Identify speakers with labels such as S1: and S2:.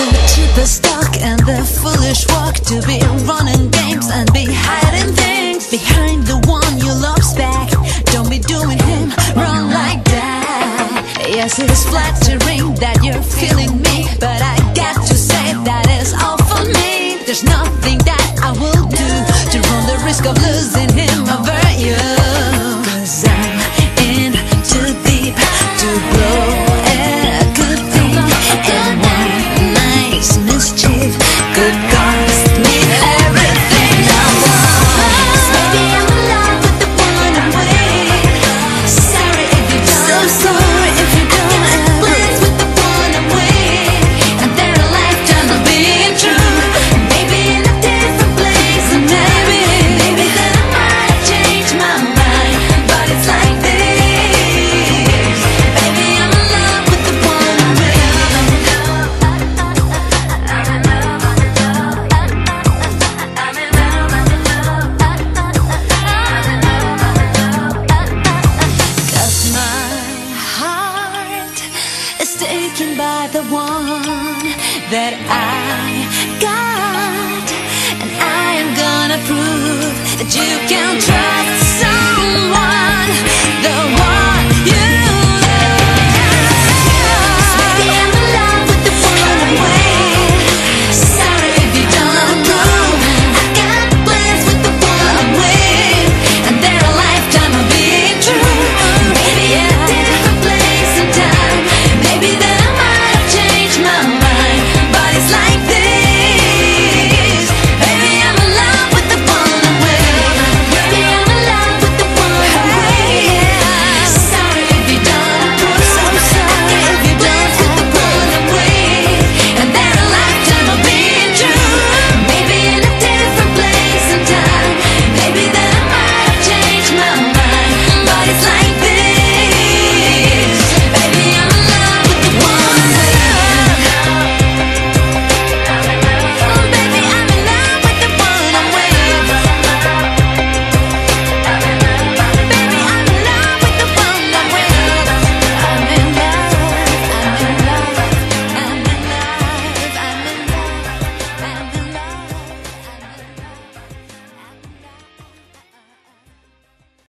S1: The cheapest talk and the foolish walk to be running games and be hiding things behind the one you love's back. Don't be doing him wrong like that. Yes, it's flattering that you're feeling me, but I got to say that is all for me. There's nothing that I will do to run the risk of losing him taken by the one that I got. And I am gonna prove that you can